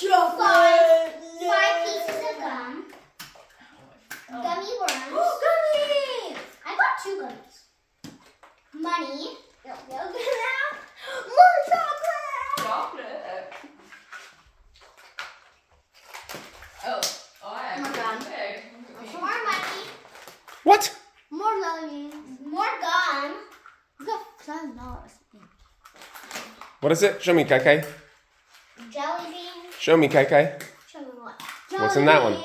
Chocolate. Five pieces of gum. Oh. Gummy worms. Oh, gummies. I got two gummies. Money. More chocolate. Chocolate. Oh, oh, I Oh my actually God. big. More money. What? More lollies. More gum. We got seven dollars. What is it? Show me, KK. Jelly beans. Show me, Kai Kai. Show me what? What's in that one?